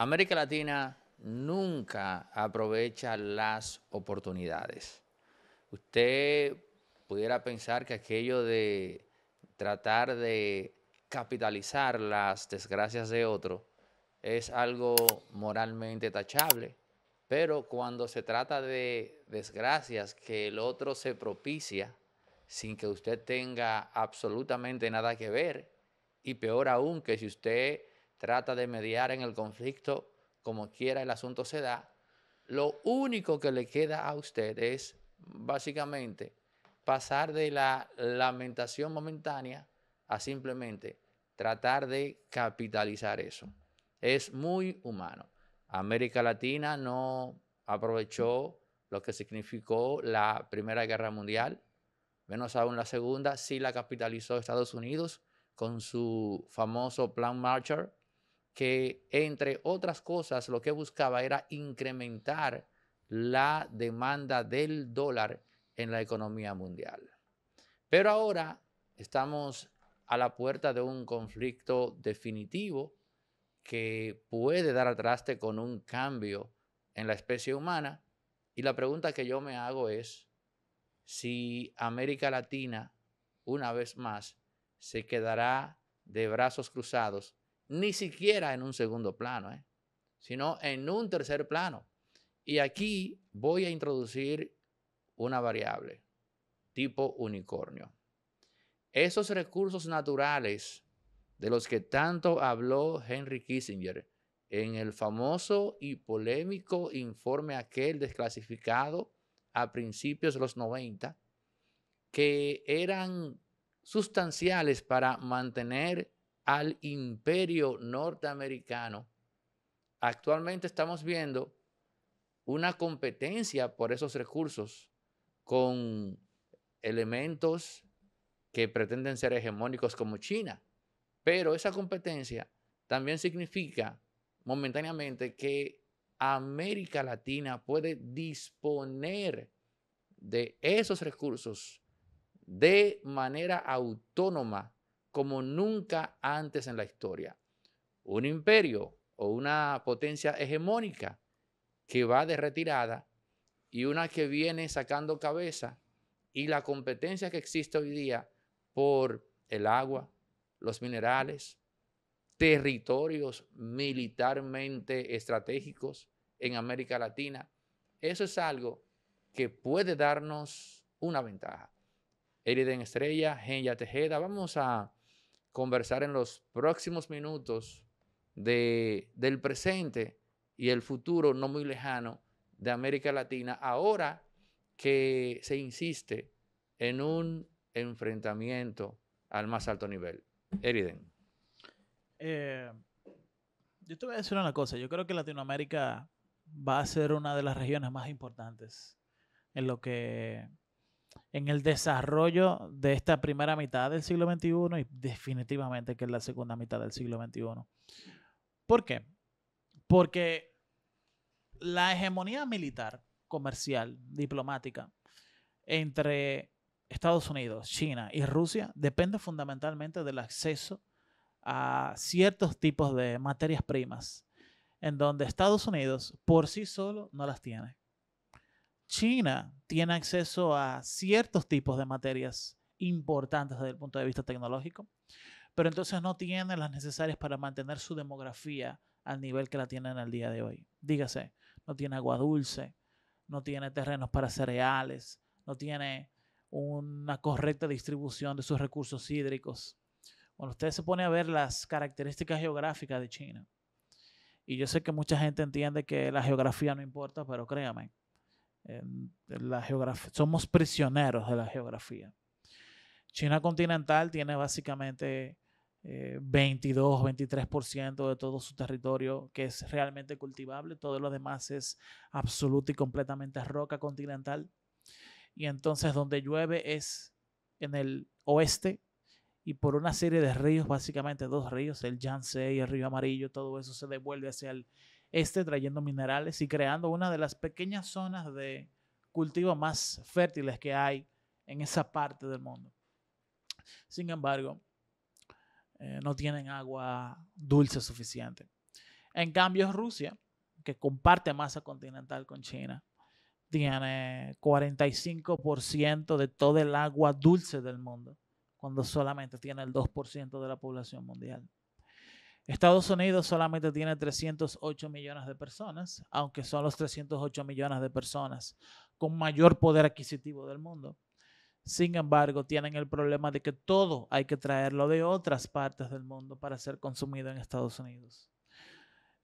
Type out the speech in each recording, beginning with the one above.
América Latina nunca aprovecha las oportunidades. Usted pudiera pensar que aquello de tratar de capitalizar las desgracias de otro es algo moralmente tachable, pero cuando se trata de desgracias que el otro se propicia sin que usted tenga absolutamente nada que ver, y peor aún que si usted trata de mediar en el conflicto como quiera el asunto se da, lo único que le queda a usted es básicamente pasar de la lamentación momentánea a simplemente tratar de capitalizar eso. Es muy humano. América Latina no aprovechó lo que significó la Primera Guerra Mundial, menos aún la Segunda, sí la capitalizó Estados Unidos con su famoso Plan Marshall, que entre otras cosas lo que buscaba era incrementar la demanda del dólar en la economía mundial. Pero ahora estamos a la puerta de un conflicto definitivo que puede dar al traste con un cambio en la especie humana. Y la pregunta que yo me hago es si América Latina, una vez más, se quedará de brazos cruzados, ni siquiera en un segundo plano, ¿eh? sino en un tercer plano. Y aquí voy a introducir una variable tipo unicornio. Esos recursos naturales de los que tanto habló Henry Kissinger en el famoso y polémico informe aquel desclasificado a principios de los 90, que eran sustanciales para mantener al imperio norteamericano, actualmente estamos viendo una competencia por esos recursos con elementos que pretenden ser hegemónicos como China. Pero esa competencia también significa momentáneamente que América Latina puede disponer de esos recursos de manera autónoma como nunca antes en la historia. Un imperio o una potencia hegemónica que va de retirada y una que viene sacando cabeza y la competencia que existe hoy día por el agua, los minerales, territorios militarmente estratégicos en América Latina, eso es algo que puede darnos una ventaja. Eriden Estrella, Genia Tejeda, vamos a conversar en los próximos minutos de, del presente y el futuro no muy lejano de América Latina, ahora que se insiste en un enfrentamiento al más alto nivel. Eriden. Eh, yo te voy a decir una cosa, yo creo que Latinoamérica va a ser una de las regiones más importantes en lo que en el desarrollo de esta primera mitad del siglo XXI y definitivamente que es la segunda mitad del siglo XXI. ¿Por qué? Porque la hegemonía militar, comercial, diplomática entre Estados Unidos, China y Rusia depende fundamentalmente del acceso a ciertos tipos de materias primas, en donde Estados Unidos por sí solo no las tiene. China tiene acceso a ciertos tipos de materias importantes desde el punto de vista tecnológico, pero entonces no tiene las necesarias para mantener su demografía al nivel que la tiene en el día de hoy. Dígase, no tiene agua dulce, no tiene terrenos para cereales, no tiene una correcta distribución de sus recursos hídricos. Bueno, usted se pone a ver las características geográficas de China. Y yo sé que mucha gente entiende que la geografía no importa, pero créame, la geografía, somos prisioneros de la geografía. China continental tiene básicamente 22, eh, 23% de todo su territorio que es realmente cultivable, todo lo demás es absoluta y completamente roca continental. Y entonces donde llueve es en el oeste y por una serie de ríos, básicamente dos ríos, el Yangtze y el río Amarillo, todo eso se devuelve hacia el este trayendo minerales y creando una de las pequeñas zonas de cultivo más fértiles que hay en esa parte del mundo. Sin embargo, eh, no tienen agua dulce suficiente. En cambio, Rusia, que comparte masa continental con China, tiene 45% de todo el agua dulce del mundo, cuando solamente tiene el 2% de la población mundial. Estados Unidos solamente tiene 308 millones de personas, aunque son los 308 millones de personas con mayor poder adquisitivo del mundo. Sin embargo, tienen el problema de que todo hay que traerlo de otras partes del mundo para ser consumido en Estados Unidos.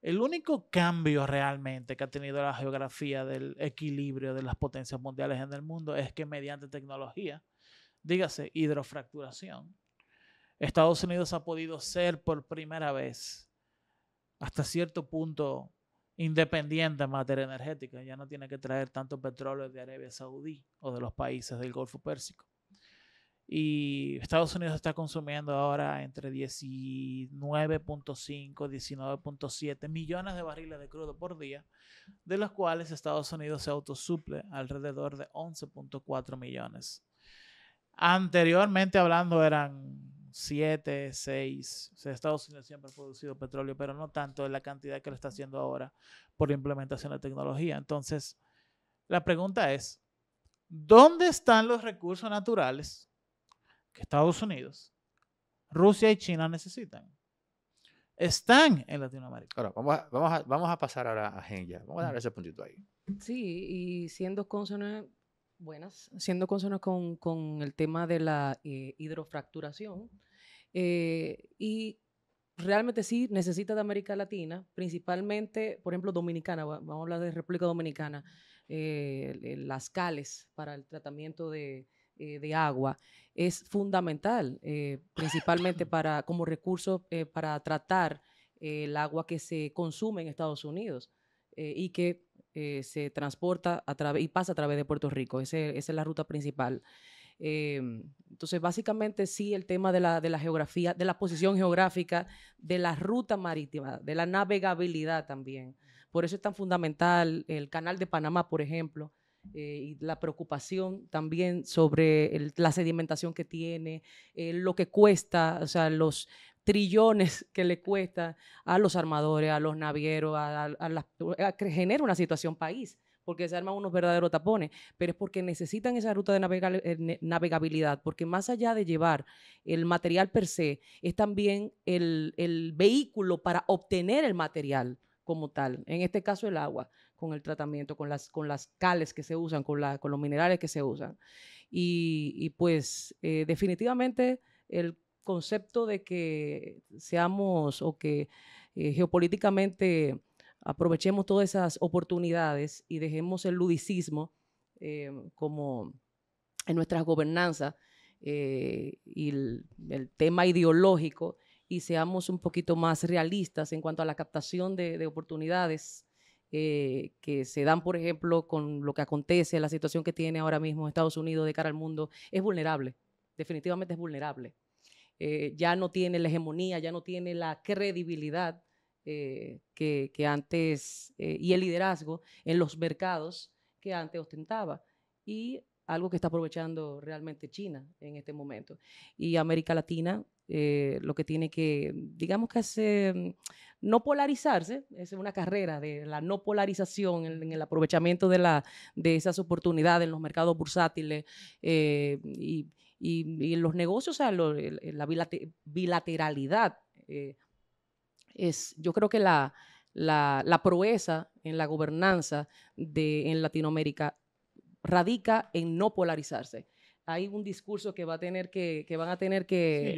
El único cambio realmente que ha tenido la geografía del equilibrio de las potencias mundiales en el mundo es que mediante tecnología, dígase hidrofracturación, Estados Unidos ha podido ser por primera vez hasta cierto punto independiente en materia energética. Ya no tiene que traer tanto petróleo de Arabia Saudí o de los países del Golfo Pérsico. Y Estados Unidos está consumiendo ahora entre 19.5 19.7 millones de barriles de crudo por día, de los cuales Estados Unidos se autosuple alrededor de 11.4 millones. Anteriormente hablando eran 7, 6. Estados Unidos siempre ha producido petróleo, pero no tanto en la cantidad que lo está haciendo ahora por la implementación de tecnología. Entonces, la pregunta es, ¿dónde están los recursos naturales que Estados Unidos, Rusia y China necesitan? Están en Latinoamérica. Ahora, vamos a, vamos a, vamos a pasar ahora a Genya. Vamos a dar ese puntito ahí. Sí, y siendo consonas buenas, siendo consonas con, con, el tema de la eh, hidrofracturación, eh, y realmente sí necesita de América Latina, principalmente, por ejemplo, Dominicana, vamos a hablar de República Dominicana, eh, las cales para el tratamiento de, de agua es fundamental, principalmente para, como recurso para tratar el agua que se consume en Estados Unidos y que se transporta a través y pasa a través de Puerto Rico. esa es la ruta principal. Em, entonces, básicamente sí, el tema de la, de la geografía, de la posición geográfica, de la ruta marítima, de la navegabilidad también. Por eso es tan fundamental el canal de Panamá, por ejemplo, eh, y la preocupación también sobre la sedimentación que tiene, eh, lo que cuesta, o sea, los trillones que le cuesta a los armadores, a los navieros, a, a, genera una situación país porque se arman unos verdaderos tapones, pero es porque necesitan esa ruta de eh, navegabilidad, porque más allá de llevar el material per se, es también el, vehículo para obtener el material como tal, en este caso el agua, con el tratamiento, con las, con las cales que se usan, con, la, con los minerales que se usan. Y, pues eh, definitivamente el concepto de que seamos o que eh, geopolíticamente aprovechemos todas esas oportunidades y dejemos el ludicismo eh, como en nuestras gobernanzas eh, y el, tema ideológico y seamos un poquito más realistas en cuanto a la captación de, oportunidades eh, que se dan, por ejemplo, con lo que acontece, la situación que tiene ahora mismo Estados Unidos de cara al mundo, es vulnerable, definitivamente es vulnerable. ya no tiene la hegemonía, ya no tiene la credibilidad eh, que, antes, eh, y el liderazgo en los mercados que antes ostentaba. Y algo que está aprovechando realmente China en este momento. Y América Latina eh, lo que tiene que, digamos que hacer, mm, no polarizarse, es una carrera de la no polarización en, el aprovechamiento de, la, de esas oportunidades en los mercados bursátiles y, y, en los negocios, o sea, la bilateralidad es, yo creo que la, la, proeza en la gobernanza de, en Latinoamérica radica en no polarizarse. Hay un discurso que va a tener que, que van a tener que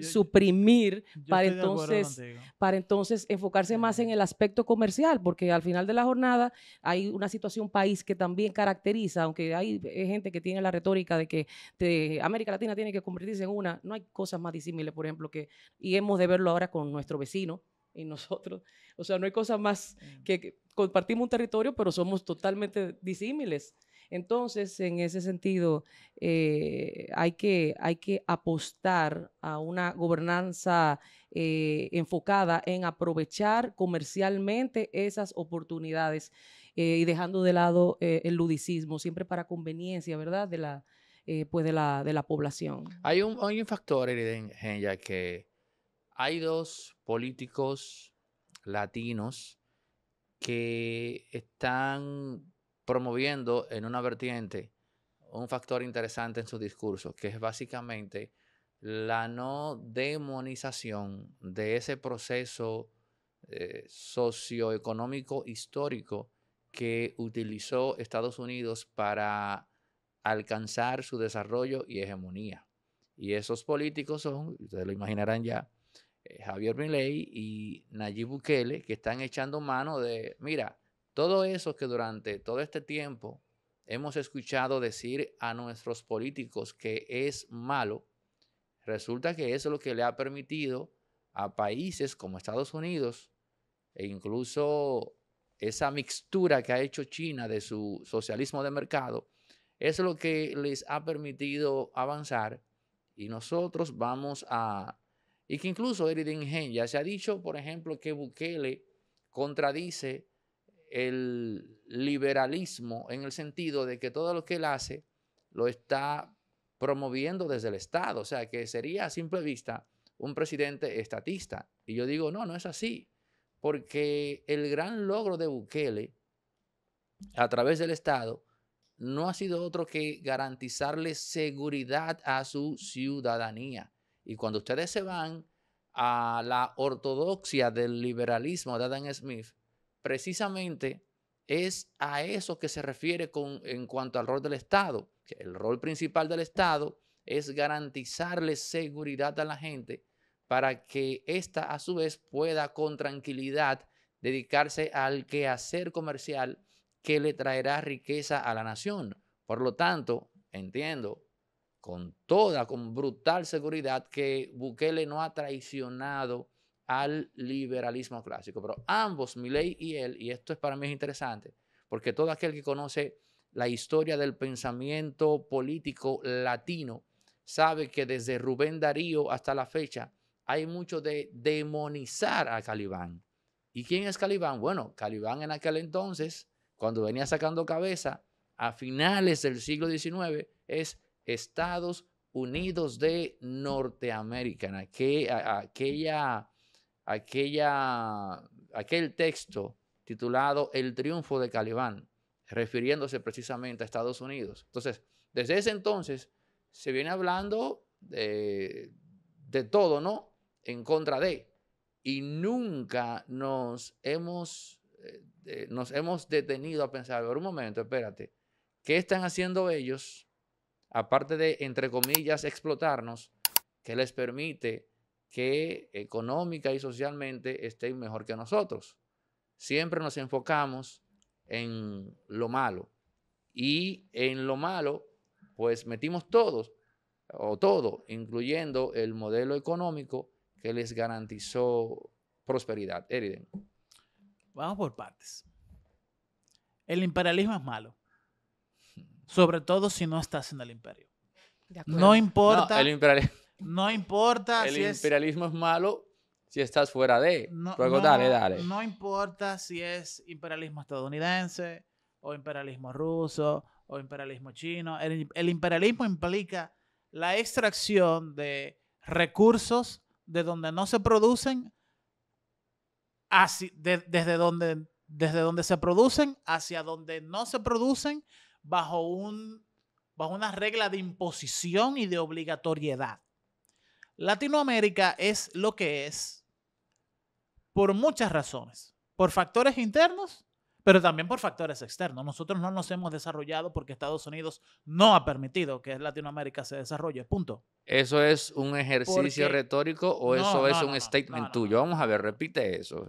suprimir para entonces, para entonces enfocarse más en el aspecto comercial, porque al final de la jornada hay una situación país que también caracteriza, aunque hay gente que tiene la retórica de que América Latina tiene que convertirse en una, no hay cosas más disímiles, por ejemplo, que, y hemos de verlo ahora con nuestro vecino, y nosotros. O sea, no hay cosa más mm. que, compartimos un territorio, pero somos totalmente disímiles. Entonces, en ese sentido, eh, hay, que, hay que apostar a una gobernanza eh, enfocada en aprovechar comercialmente esas oportunidades eh, y dejando de lado el ludicismo, siempre para conveniencia, ¿verdad? De la, pues de la, de la población. Hay un, hay un factor, Eriden, que hay dos políticos latinos que están promoviendo en una vertiente un factor interesante en su discurso, que es básicamente la no demonización de ese proceso eh, socioeconómico histórico que utilizó Estados Unidos para alcanzar su desarrollo y hegemonía. Y esos políticos son, ustedes lo imaginarán ya, eh, Javier Milei y Nayib Bukele, que están echando mano de, mira, todo eso que durante todo este tiempo hemos escuchado decir a nuestros políticos que es malo, resulta que eso es lo que le ha permitido a países como Estados Unidos e incluso esa mixtura que ha hecho China de su socialismo de mercado, es lo que les ha permitido avanzar y nosotros vamos a y que incluso Eriden ya se ha dicho, por ejemplo, que Bukele contradice el liberalismo en el sentido de que todo lo que él hace lo está promoviendo desde el Estado, o sea, que sería a simple vista un presidente estatista. Y yo digo, no, no es así, porque el gran logro de Bukele a través del Estado no ha sido otro que garantizarle seguridad a su ciudadanía. Y cuando ustedes se van a la ortodoxia del liberalismo de Adam Smith, precisamente es a eso que se refiere en cuanto al rol del Estado. el rol principal del Estado es garantizarle seguridad a la gente para que ésta a su vez pueda con tranquilidad dedicarse al quehacer comercial que le traerá riqueza a la nación. Por lo tanto, entiendo con toda, con brutal seguridad, que Bukele no ha traicionado al liberalismo clásico. Pero ambos, Milei y él, y esto es para mí interesante, porque todo aquel que conoce la historia del pensamiento político latino sabe que desde Rubén Darío hasta la fecha hay mucho de demonizar a Calibán. ¿Y quién es Calibán? Bueno, Calibán en aquel entonces, cuando venía sacando cabeza, a finales del siglo XIX, es Estados Unidos de Norteamérica, en aquella, aquella, aquel texto titulado El triunfo de Calibán, refiriéndose precisamente a Estados Unidos. Entonces, desde ese entonces se viene hablando de, todo, ¿no? En contra de. Y nunca nos hemos, eh, nos hemos detenido a pensar, por un momento, espérate, ¿qué están haciendo ellos aparte de, entre comillas, explotarnos, que les permite que económica y socialmente estén mejor que nosotros. Siempre nos enfocamos en lo malo. Y en lo malo, pues metimos todos, o todo, incluyendo el modelo económico que les garantizó prosperidad. Eriden. Vamos por partes. El imperialismo es malo. Sobre todo si no estás en el imperio. No importa. No, el imperialismo, no importa el imperialismo es, malo si estás fuera de. No, Luego dale, dale. No importa si es imperialismo estadounidense o imperialismo ruso o imperialismo chino. El, imperialismo implica la extracción de recursos de donde no se producen desde, donde, desde donde se producen hacia donde no se producen bajo, un, bajo una regla de imposición y de obligatoriedad. Latinoamérica es lo que es por muchas razones, por factores internos, pero también por factores externos. Nosotros no nos hemos desarrollado porque Estados Unidos no ha permitido que Latinoamérica se desarrolle, punto. ¿Eso es un ejercicio retórico o eso es un statement tuyo? Vamos a ver, repite eso.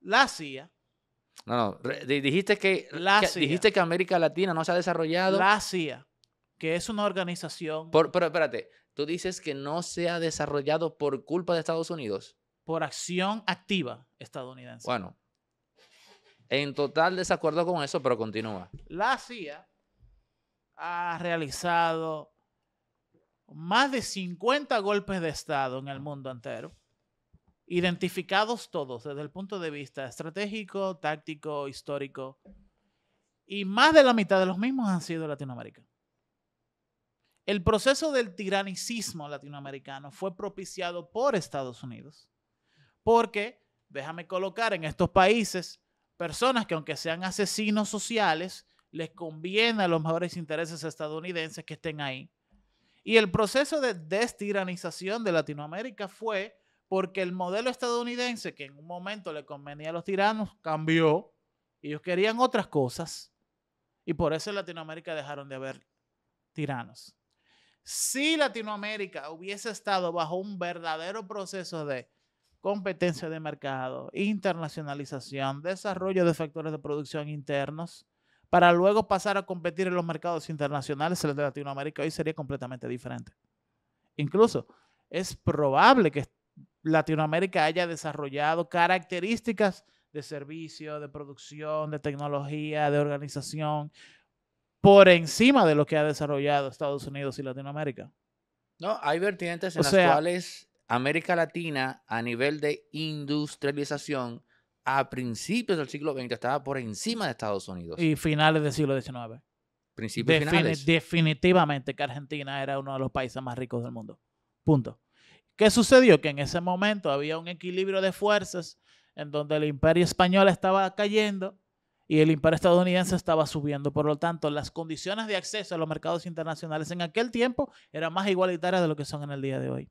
La CIA no, no. Dijiste que, dijiste que América Latina no se ha desarrollado. La CIA, que es una organización. Por, pero espérate, tú dices que no se ha desarrollado por culpa de Estados Unidos. Por acción activa estadounidense. Bueno, en total desacuerdo con eso, pero continúa. La CIA ha realizado más de 50 golpes de Estado en el mundo entero identificados todos desde el punto de vista estratégico, táctico, histórico, y más de la mitad de los mismos han sido Latinoamérica. El proceso del tiranicismo latinoamericano fue propiciado por Estados Unidos, Porque déjame colocar en estos países personas que aunque sean asesinos sociales, les conviene a los mejores intereses estadounidenses que estén ahí. Y el proceso de destiranización de Latinoamérica fue porque el modelo estadounidense, que en un momento le convenía a los tiranos, cambió. Ellos querían otras cosas. Y por eso en Latinoamérica dejaron de haber tiranos. Si Latinoamérica hubiese estado bajo un verdadero proceso de competencia de mercado, internacionalización, desarrollo de factores de producción internos, para luego pasar a competir en los mercados internacionales, el de Latinoamérica hoy sería completamente diferente. Incluso es probable que Latinoamérica haya desarrollado características de servicio, de producción, de tecnología, de organización, por encima de lo que ha desarrollado Estados Unidos y Latinoamérica. No, hay vertientes en las cuales América Latina, a nivel de industrialización, a principios del siglo XX estaba por encima de Estados Unidos. Y finales del siglo XIX. Principios finales. Definitivamente que Argentina era uno de los países más ricos del mundo. Punto. ¿Qué sucedió? Que en ese momento había un equilibrio de fuerzas en donde el imperio español estaba cayendo y el imperio estadounidense estaba subiendo. Por lo tanto, las condiciones de acceso a los mercados internacionales en aquel tiempo eran más igualitarias de lo que son en el día de hoy.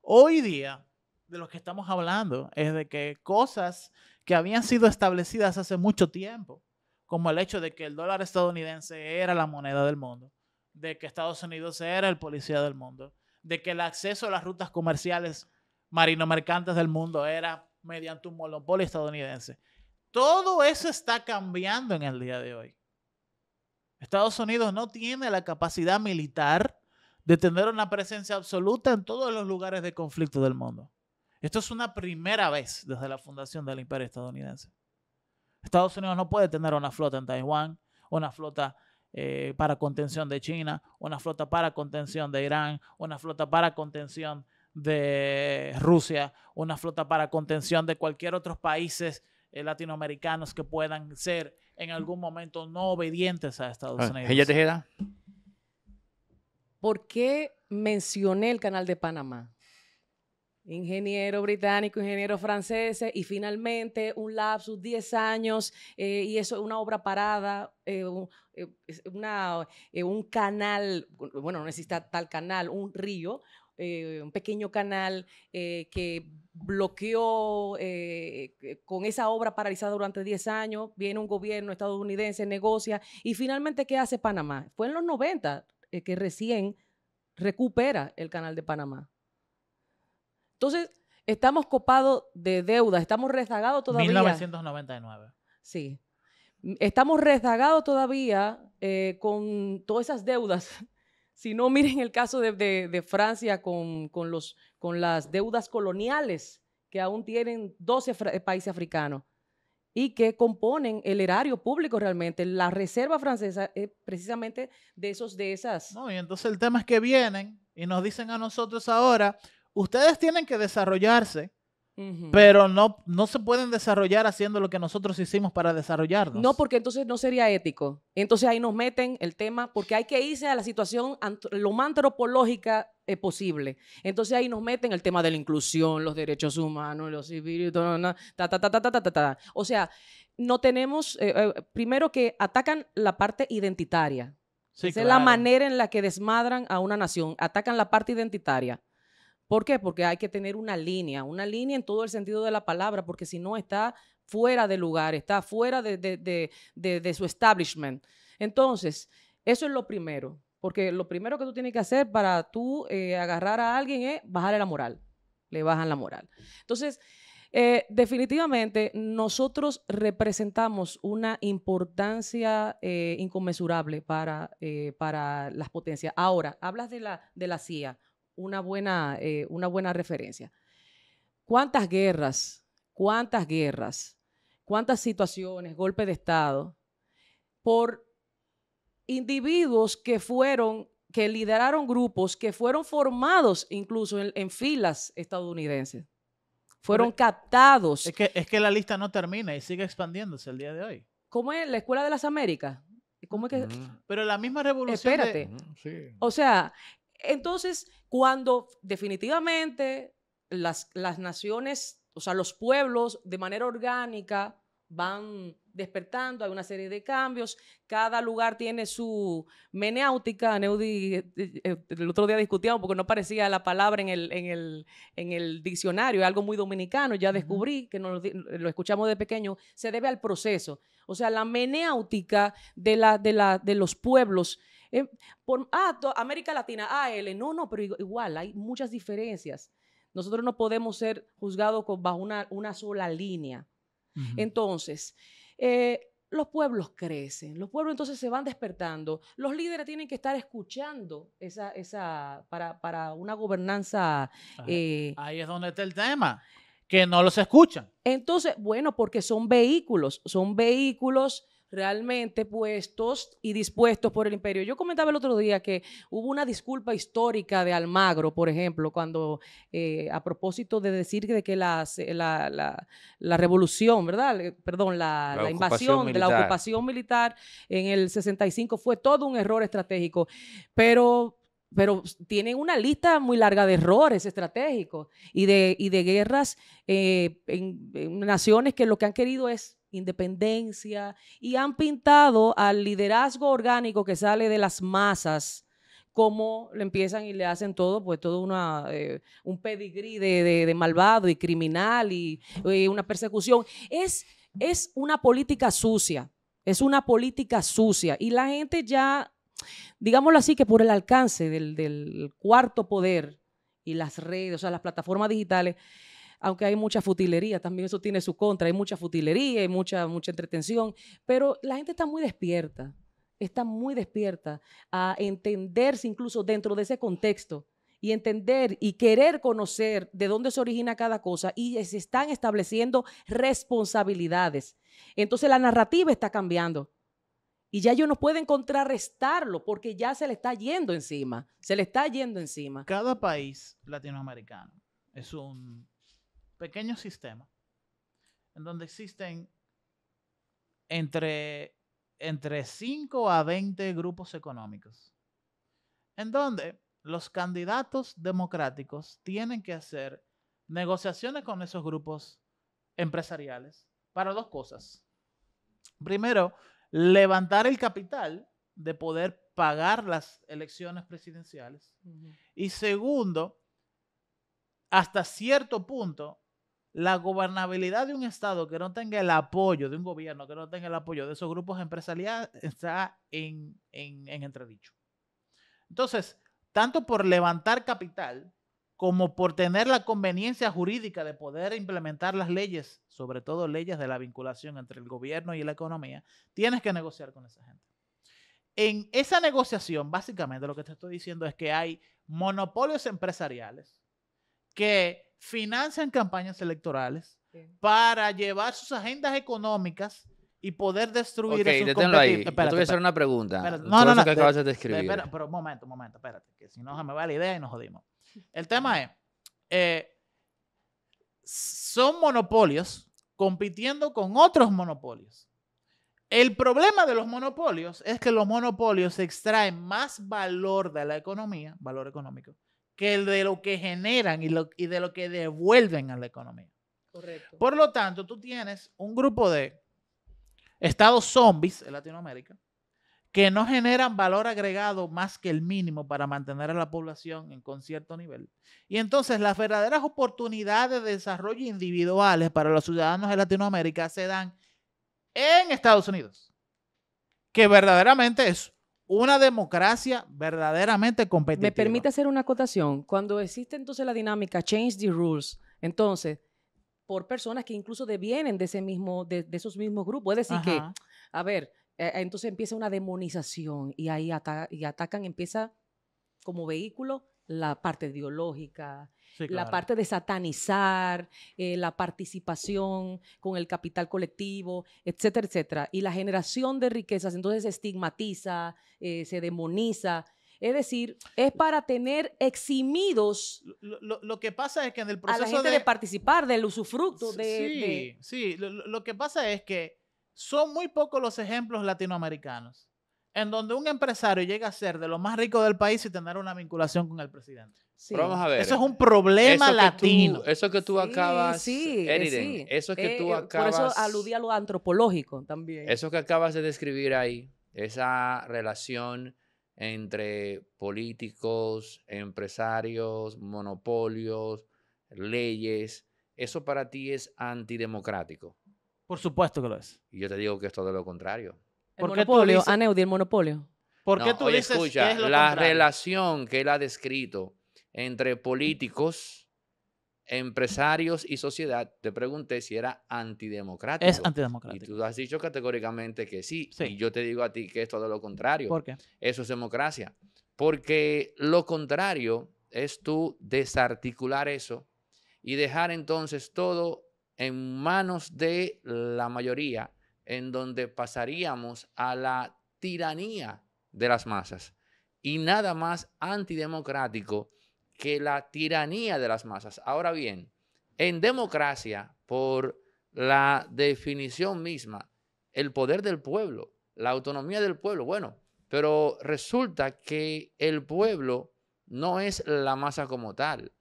Hoy día, de lo que estamos hablando es de que cosas que habían sido establecidas hace mucho tiempo, como el hecho de que el dólar estadounidense era la moneda del mundo, de que Estados Unidos era el policía del mundo, de que el acceso a las rutas comerciales marino-mercantes del mundo era mediante un monopolio estadounidense. Todo eso está cambiando en el día de hoy. Estados Unidos no tiene la capacidad militar de tener una presencia absoluta en todos los lugares de conflicto del mundo. Esto es una primera vez desde la fundación del imperio estadounidense. Estados Unidos no puede tener una flota en Taiwán, una flota eh, para contención de China, una flota para contención de Irán, una flota para contención de Rusia, una flota para contención de cualquier otros países eh, latinoamericanos que puedan ser en algún momento no obedientes a Estados ah, Unidos. ¿Ella Tejeda? ¿Por qué mencioné el canal de Panamá? Ingeniero británico, ingeniero francés, y finalmente un lapsus, 10 años, eh, y eso, una obra parada, eh, eh, un canal, bueno, no necesita tal canal, un río, un pequeño canal que bloqueó con esa obra paralizada durante 10 años, viene un gobierno estadounidense, negocia, y finalmente, ¿qué hace Panamá? Fue en los 90 que recién recupera el canal de Panamá. Entonces, estamos copados de deuda, estamos rezagados todavía. 1999. Sí. Estamos rezagados todavía eh, con todas esas deudas. Si no, miren el caso de, Francia con, los, con las deudas coloniales que aún tienen 12 eh, países africanos y que componen el erario público realmente. La reserva francesa es precisamente de esos, de esas. No, y entonces el tema es que vienen y nos dicen a nosotros ahora, ustedes tienen que desarrollarse, pero no, no se pueden desarrollar haciendo lo que nosotros hicimos para desarrollarnos. No, porque entonces no sería ético. Entonces ahí nos meten el tema, porque hay que irse a la situación lo más antropológica eh, posible. Entonces ahí nos meten el tema de la inclusión, los derechos humanos, los civiles, ta, ta, ta, ta, ta, ta, ta. O sea, no tenemos, eh, eh, primero que atacan la parte identitaria. Esa es la manera en la que desmadran a una nación, atacan la parte identitaria. ¿Por qué? Porque hay que tener una línea, una línea en todo el sentido de la palabra, porque si no está fuera de lugar, está fuera de, su establishment. Entonces, eso es lo primero, porque lo primero que tú tienes que hacer para tú eh, agarrar a alguien es bajarle la moral, le bajan la moral. Entonces, eh, definitivamente nosotros representamos una importancia eh, inconmensurable para, para las potencias. Ahora, hablas de la, de la CIA una buena, eh, una buena referencia. ¿Cuántas guerras, cuántas guerras, cuántas situaciones, golpes de Estado, por individuos que fueron, que lideraron grupos, que fueron formados incluso en, filas estadounidenses? Fueron captados. Es que, es que la lista no termina y sigue expandiéndose el día de hoy. ¿Cómo es la Escuela de las Américas? ¿Cómo es que? Pero la misma revolución. Espérate. O sea, entonces, cuando definitivamente las, las naciones o sea, los pueblos de manera orgánica van despertando, hay una serie de cambios, cada lugar tiene su menéutica, Neudi, eh, eh, el otro día discutíamos porque no parecía la palabra en el, en el, en el diccionario, es algo muy dominicano, ya descubrí que lo, lo escuchamos de pequeño, se debe al proceso, o sea, la menéutica de, la, de, la, de los pueblos. Eh, por, ah, to- América Latina, AL, no, no, pero igu- igual hay muchas diferencias. Nosotros no podemos ser juzgados con- bajo una, una sola línea. Entonces, eh, los pueblos crecen, los pueblos entonces se van despertando. Los líderes tienen que estar escuchando esa, esa, para, para una gobernanza. Ajá. eh, Ahí es donde está el tema, que no los escuchan. entonces, bueno, porque son vehículos, son vehículos realmente puestos y dispuestos por el imperio. Yo comentaba el otro día que hubo una disculpa histórica de Almagro, por ejemplo, cuando eh, a propósito de decir de que las- la, la- la revolución, ¿verdad? Perdón, la, invasión de la ocupación militar en el 65 fue todo un error estratégico, pero... Pero tienen una lista muy larga de errores estratégicos y de, y de guerras eh, en, en naciones que lo que han querido es independencia y han pintado al liderazgo orgánico que sale de las masas como le empiezan y le hacen todo, pues todo una, eh, un pedigrí de, de- malvado y criminal y, y una persecución. Es, es una política sucia, es una política sucia y la gente ya, digámoslo así, que por el alcance del, del cuarto poder y las redes, o sea, las plataformas digitales, aunque hay mucha futilería, también eso tiene su contra, hay mucha futilería, hay mucha, mucha entretención, pero la gente está muy despierta, está muy despierta a entenderse incluso dentro de ese contexto y entender y querer conocer de dónde se origina cada cosa y se están estableciendo responsabilidades. Entonces la narrativa está cambiando. Y ya ellos no pueden contrarrestarlo porque ya se le está yendo encima. Se le está yendo encima. Cada país latinoamericano es un pequeño sistema en donde existen entre, entre 5 a 20 grupos económicos, en donde los candidatos democráticos tienen que hacer negociaciones con esos grupos empresariales para dos cosas. Primero, levantar el capital de poder pagar las elecciones presidenciales. Y segundo, hasta cierto punto, la gobernabilidad de un Estado que no tenga el apoyo de un gobierno, que no tenga el apoyo de esos grupos empresariales, está en, en, en entredicho. Entonces, tanto por levantar capital como por tener la conveniencia jurídica de poder implementar las leyes, sobre todo leyes de la vinculación entre el gobierno y la economía, tienes que negociar con esa gente. En esa negociación, básicamente lo que te estoy diciendo es que hay monopolios empresariales que financian campañas electorales Sí. para llevar sus agendas económicas y poder destruir Ok, a sus ahí. competi- Yo te Espérate, voy a hacer espérate. una pregunta. Espérate. No, no, no, que acabas de de- espera, pero un momento, un momento, espérate, que si no se me va la idea y nos jodimos. El tema es, eh, son monopolios compitiendo con otros monopolios. El problema de los monopolios es que los monopolios extraen más valor de la economía, valor económico, que el de lo que generan y, lo- y de lo que devuelven a la economía. Correcto. Por lo tanto, tú tienes un grupo de estados zombies en Latinoamérica que no generan valor agregado más que el mínimo para mantener a la población en con cierto nivel. Y entonces las verdaderas oportunidades de desarrollo individuales para los ciudadanos de Latinoamérica se dan en Estados Unidos, que verdaderamente es una democracia verdaderamente competitiva. Me permite hacer una acotación. Cuando existe entonces la dinámica change the rules, entonces, por personas que incluso devienen de ese mismo, de, de esos mismos grupos. Es decir, que, a ver, eh, entonces empieza una demonización y ahí ata- y atacan, empieza como vehículo la parte ideológica, Sí, la parte de satanizar, eh, la participación con el capital colectivo, etcétera, etcétera. Y la generación de riquezas entonces se estigmatiza, eh, se demoniza. Es decir, es para tener eximidos Lo, lo- lo que pasa es que en el a proceso la gente de, participar del usufructo de, sí, de- sí. Lo que pasa es que son muy pocos los ejemplos latinoamericanos en donde un empresario llega a ser de los más ricos del país y tener una vinculación con el presidente. Sí. Pero vamos a ver. Eso es un problema eso que tú- latino. eso que tú Sí, acabas, sí, eh, Eriden, sí. eso que Eh, tú eh, acabas, Por eso aludí a lo antropológico también. eso que acabas de describir ahí, esa relación entre políticos, empresarios, monopolios, leyes, eso para ti es antidemocrático. Por supuesto que lo es. Y yo te digo que es todo lo contrario. El ¿por qué tú monopolio, dices- Aneudi, el monopolio. ¿Por qué No, tú oye, dices escucha, que es lo la contrario? relación que él ha descrito entre políticos, empresarios y sociedad, te pregunté si era antidemocrático. Es Y antidemocrático. tú has dicho categóricamente que sí, Sí. Y yo te digo a ti que es todo lo contrario. ¿Por qué? Eso es democracia. Porque lo contrario es tú desarticular eso y dejar entonces todo en manos de la mayoría, en donde pasaríamos a la tiranía de las masas. Y nada más antidemocrático que la tiranía de las masas. Ahora bien, en democracia, por la definición misma, el poder del pueblo, la autonomía del pueblo, bueno, pero resulta que el pueblo no es la masa como tal.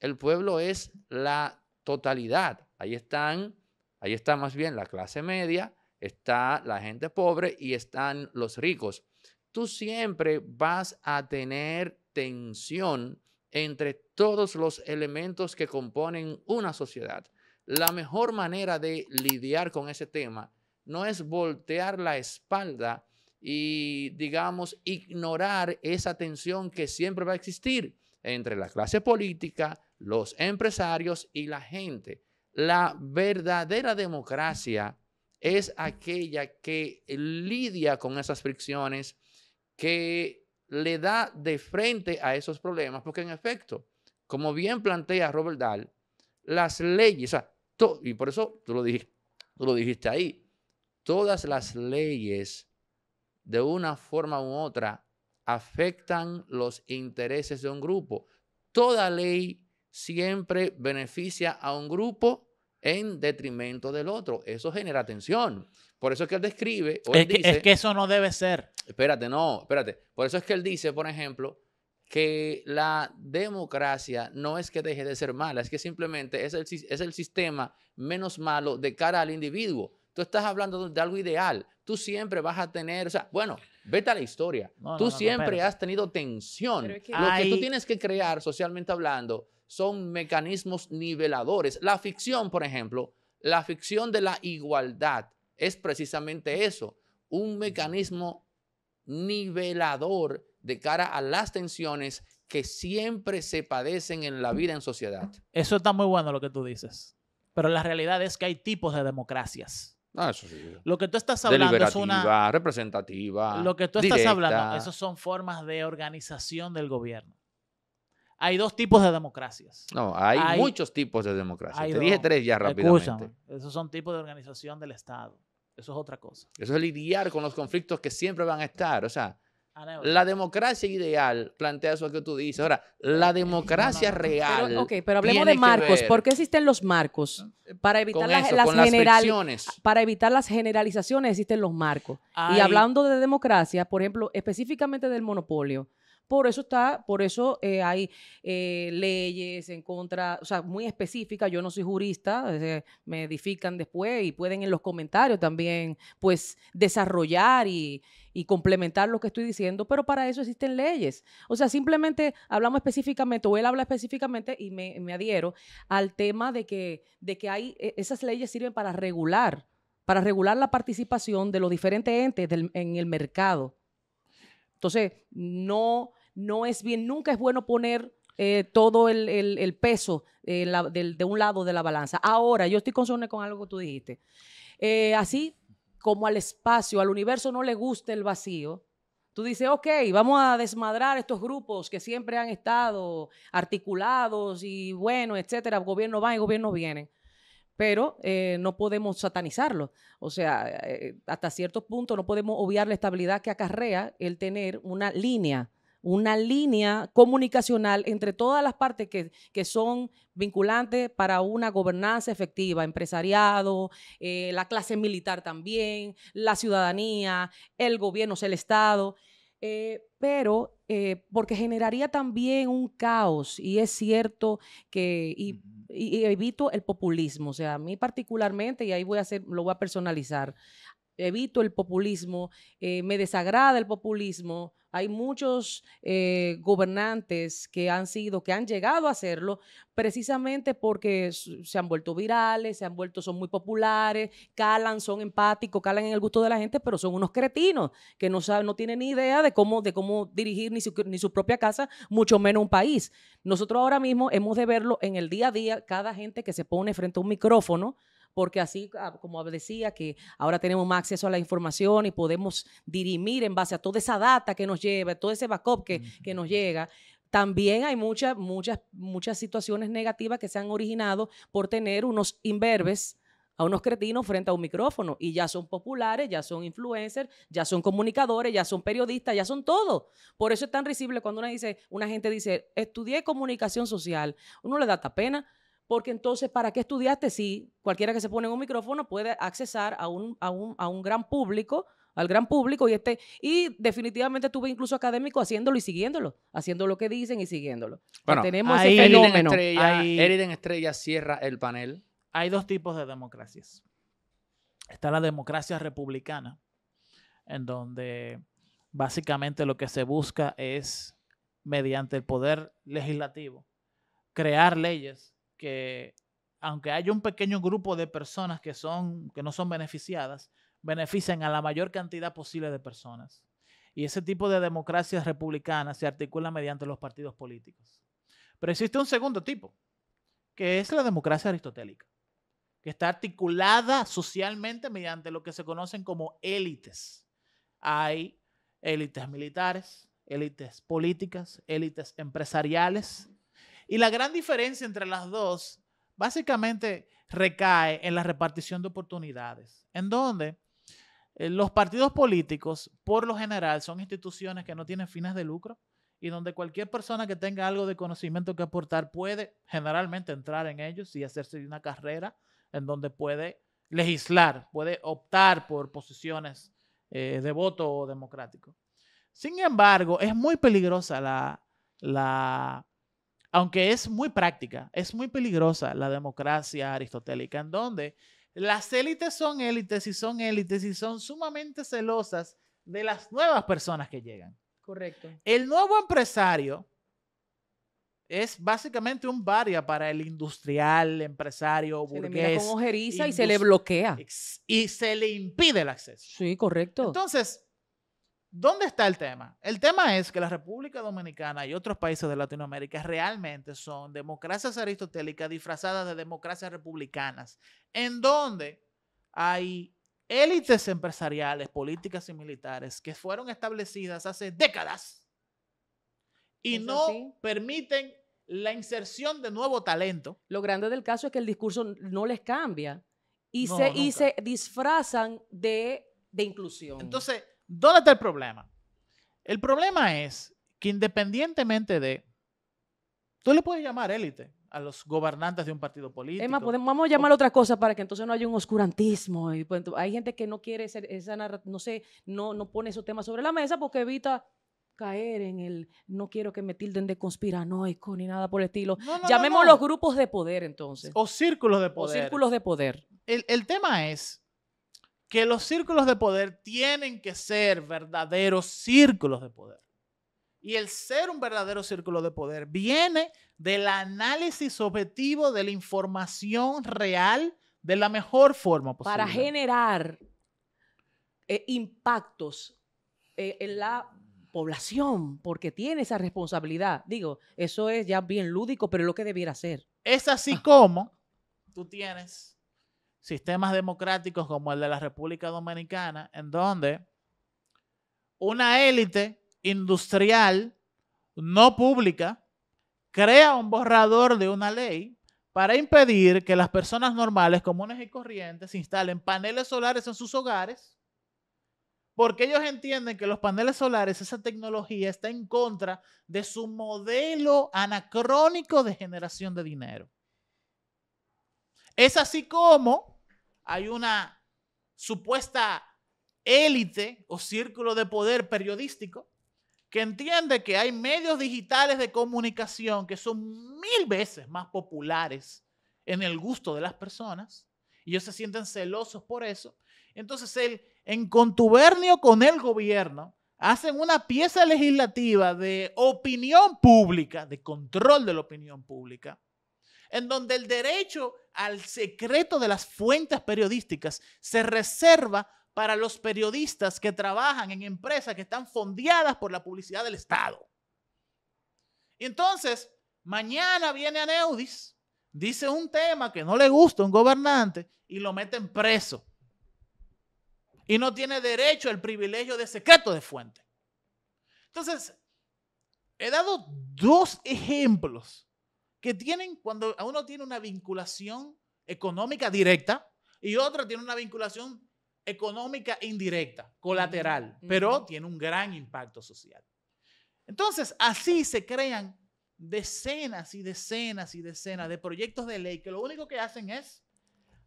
El pueblo es la totalidad. Ahí están, ahí está más bien la clase media, está la gente pobre y están los ricos. Tú siempre vas a tener tensión entre todos los elementos que componen una sociedad. La mejor manera de lidiar con ese tema no es voltear la espalda y, digamos, ignorar esa tensión que siempre va a existir entre la clase política, los empresarios y la gente. La verdadera democracia es aquella que lidia con esas fricciones, que le da de frente a esos problemas, porque en efecto, como bien plantea Robert Dahl, las leyes, y por eso tú lo, dijiste, tú lo dijiste ahí, todas las leyes de una forma u otra afectan los intereses de un grupo. Toda ley siempre beneficia a un grupo en detrimento del otro. Eso genera tensión. Por eso es que él describe, o él Es que, dice, es que eso no debe ser. Espérate, no, espérate. Por eso es que él dice, por ejemplo, que la democracia no es que deje de ser mala, es que simplemente es el, es el sistema menos malo de cara al individuo. Tú estás hablando de algo ideal. Tú siempre vas a tener, o sea, bueno, vete a la historia. No, tú no, no, siempre has tenido tensión. Es que- Lo que tú tienes que crear socialmente hablando son mecanismos niveladores. La ficción, por ejemplo, la ficción de la igualdad es precisamente eso, un mecanismo nivelador de cara a las tensiones que siempre se padecen en la vida en sociedad. Eso está muy bueno lo que tú dices. Pero la realidad es que hay tipos de democracias. Ah, eso sí. Lo que tú estás hablando es una... Representativa. Lo que tú estás hablando, esas son formas de organización del gobierno. Hay dos tipos de democracias. No, hay, hay- muchos tipos de democracia. hay Te dije tres ya rápidamente. Escúchame, esos son tipos de organización del Estado. Eso es otra cosa. Eso es lidiar con los conflictos que siempre van a estar. O sea, Anécdota. la democracia ideal plantea eso que tú dices. Ahora, la democracia no, no. real. Pero, ok, pero hablemos de marcos. ¿Por qué existen los marcos? Para evitar con las, eso, las con las general- fricciones. para evitar las generalizaciones existen los marcos. Y hablando de democracia, por ejemplo, específicamente del monopolio, por eso está, por eso eh, hay eh, leyes en contra, o sea, muy específicas. Yo no soy jurista, me edifican después y pueden en los comentarios también, pues, desarrollar y, complementar lo que estoy diciendo, pero para eso existen leyes. O sea, simplemente hablamos específicamente, o él habla específicamente y me, adhiero al tema de que, de que hay, e- esas leyes sirven para regular, para regular la participación de los diferentes entes en el mercado. Entonces, no, no es bien, nunca es bueno poner eh, todo el, peso eh, de un lado de la balanza. Ahora, yo estoy conforme con algo que tú dijiste. Eh, así como al espacio, al universo no le gusta el vacío, tú dices, ok, vamos a desmadrar estos grupos que siempre han estado articulados y bueno, etcétera, gobierno va y gobierno vienen. Pero no podemos satanizarlo. O sea, hasta cierto punto no podemos obviar la estabilidad que acarrea el tener una línea, una línea comunicacional entre todas las partes que, que son vinculantes para una gobernanza efectiva, empresariado, eh, la clase militar también, la ciudadanía, el gobierno, o sea, el Estado. Eh, pero eh, porque generaría también un caos y es cierto que y, y evito el populismo, o sea, a mí particularmente y ahí voy a hacer lo voy a personalizar evito el populismo, eh, me desagrada el populismo. Hay muchos eh, gobernantes que han sido, que han llegado a hacerlo precisamente porque se han vuelto virales, se han vuelto, son muy populares, calan, son empáticos, calan en el gusto de la gente, pero son unos cretinos que no saben, no tienen ni idea de cómo, de cómo dirigir ni su, ni su propia casa, mucho menos un país. Nosotros ahora mismo hemos de verlo en el día a día, cada gente que se pone frente a un micrófono porque así ah, como decía que ahora tenemos más acceso a la información y podemos dirimir en base a toda esa data que nos lleva, todo ese backup que, que nos llega, también hay muchas, muchas, muchas situaciones negativas que se han originado por tener unos imberbes a unos cretinos frente a un micrófono y ya son populares, ya son influencers, ya son comunicadores, ya son periodistas, ya son todo. Por eso es tan risible cuando una dice, una gente dice, estudié comunicación social, uno le da hasta pena porque entonces, ¿para qué estudiaste si cualquiera que se pone en un micrófono puede accesar a un, a un, a un gran público? al gran público y este y definitivamente tuve incluso académicos haciéndolo y siguiéndolo, haciendo lo que dicen y siguiéndolo. Bueno, tenemos ahí ese fenómeno. Estrella, Estrella cierra el panel. Hay dos tipos de democracias. Está la democracia republicana, en donde básicamente lo que se busca es, mediante el poder legislativo, crear leyes que aunque haya un pequeño grupo de personas que, son, que no son beneficiadas, benefician a la mayor cantidad posible de personas. Y ese tipo de democracia republicana se articula mediante los partidos políticos. Pero existe un segundo tipo, que es la democracia aristotélica, que está articulada socialmente mediante lo que se conocen como élites. Hay élites militares, élites políticas, élites empresariales, y la gran diferencia entre las dos básicamente recae en la repartición de oportunidades, en donde eh, los partidos políticos, por lo general, son instituciones que no tienen fines de lucro y donde cualquier persona que tenga algo de conocimiento que aportar puede generalmente entrar en ellos y hacerse una carrera en donde puede legislar, puede optar por posiciones eh, de voto democrático. Sin embargo, es muy peligrosa la, la aunque es muy práctica, es muy peligrosa la democracia aristotélica, en donde las élites son élites y son élites y son sumamente celosas de las nuevas personas que llegan. Correcto. El nuevo empresario es básicamente un varia para el industrial, empresario, burgués. Se le y se le bloquea. Y se le impide el acceso. Sí, correcto. Entonces, ¿Dónde está el tema? El tema es que la República Dominicana y otros países de Latinoamérica realmente son democracias aristotélicas disfrazadas de democracias republicanas, en donde hay élites empresariales, políticas y militares que fueron establecidas hace décadas y no permiten la inserción de nuevo talento. Lo grande del caso es que el discurso no les cambia y, se, y se disfrazan de, de inclusión. Entonces, ¿Dónde está el problema? El problema es que independientemente de... Tú le puedes llamar élite a los gobernantes de un partido político. Es más, vamos a llamar otra cosa para que entonces no haya un oscurantismo. Y pues, hay gente que no quiere ser esa no sé, no, no pone esos temas sobre la mesa porque evita caer en el no quiero que me tilden de conspiranoico ni nada por el estilo. Llamemos los grupos de poder entonces. O círculos de poder. O círculos de poder. El, el tema es que los círculos de poder tienen que ser verdaderos círculos de poder. Y el ser un verdadero círculo de poder viene del análisis objetivo de la información real de la mejor forma posible. Para generar eh, impactos eh, en la población, porque tiene esa responsabilidad. Digo, eso es ya bien lúdico, pero es lo que debiera ser. Es así como tú tienes sistemas democráticos como el de la República Dominicana, en donde una élite industrial no pública crea un borrador de una ley para impedir que las personas normales, comunes y corrientes instalen paneles solares en sus hogares, porque ellos entienden que los paneles solares, esa tecnología está en contra de su modelo anacrónico de generación de dinero. Es así como hay una supuesta élite o círculo de poder periodístico que entiende que hay medios digitales de comunicación que son mil veces más populares en el gusto de las personas y ellos se sienten celosos por eso. Entonces él, en contubernio con el gobierno, hacen una pieza legislativa de opinión pública, de control de la opinión pública, en donde el derecho al secreto de las fuentes periodísticas se reserva para los periodistas que trabajan en empresas que están fondeadas por la publicidad del Estado. Y entonces, mañana viene a Neudis, dice un tema que no le gusta a un gobernante y lo meten preso. Y no tiene derecho al privilegio de secreto de fuente. Entonces, he dado dos ejemplos que tienen cuando uno tiene una vinculación económica directa y otro tiene una vinculación económica indirecta, colateral, pero tiene un gran impacto social. Entonces, así se crean decenas y decenas y decenas de proyectos de ley que lo único que hacen es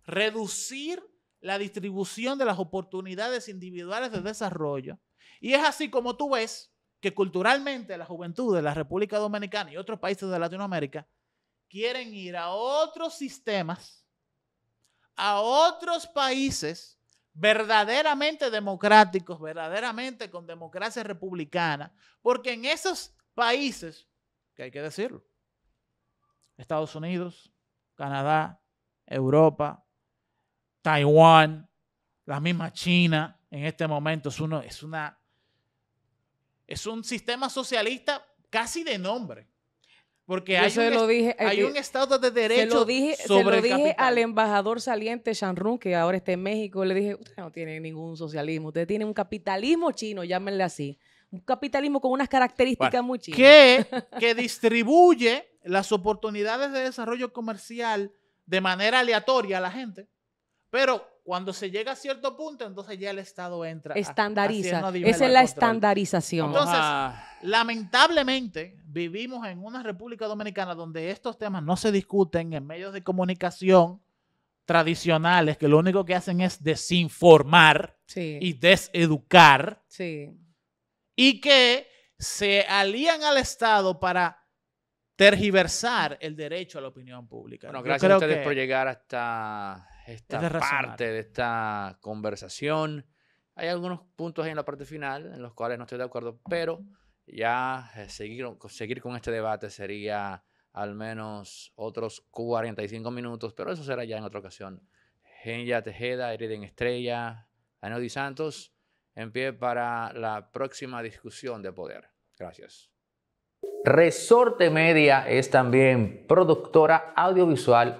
reducir la distribución de las oportunidades individuales de desarrollo. Y es así como tú ves que culturalmente la juventud de la República Dominicana y otros países de Latinoamérica quieren ir a otros sistemas, a otros países verdaderamente democráticos, verdaderamente con democracia republicana, porque en esos países, que hay que decirlo, Estados Unidos, Canadá, Europa, Taiwán, la misma China, en este momento es, uno, es, una, es un sistema socialista casi de nombre. Porque hay, un, lo dije, hay un Estado de Derecho se lo dije, sobre se lo dije al embajador saliente Shanrun, que ahora está en México. Le dije, usted no tiene ningún socialismo, usted tiene un capitalismo chino, llámenle así. Un capitalismo con unas características bueno, muy chinas. Que, que distribuye las oportunidades de desarrollo comercial de manera aleatoria a la gente. Pero cuando se llega a cierto punto, entonces ya el Estado entra. Estandariza. Esa es la estandarización. Entonces, lamentablemente, vivimos en una República Dominicana donde estos temas no se discuten en medios de comunicación tradicionales, que lo único que hacen es desinformar sí. y deseducar. Sí. Y que se alían al Estado para tergiversar el derecho a la opinión pública. Bueno, gracias a ustedes que... por llegar hasta esta de parte de esta conversación. Hay algunos puntos ahí en la parte final en los cuales no estoy de acuerdo, pero ya eh, seguir, seguir con este debate sería al menos otros 45 minutos, pero eso será ya en otra ocasión. Genia Tejeda, Eriden Estrella, Anodi Santos, en pie para la próxima discusión de poder. Gracias. Resorte Media es también productora audiovisual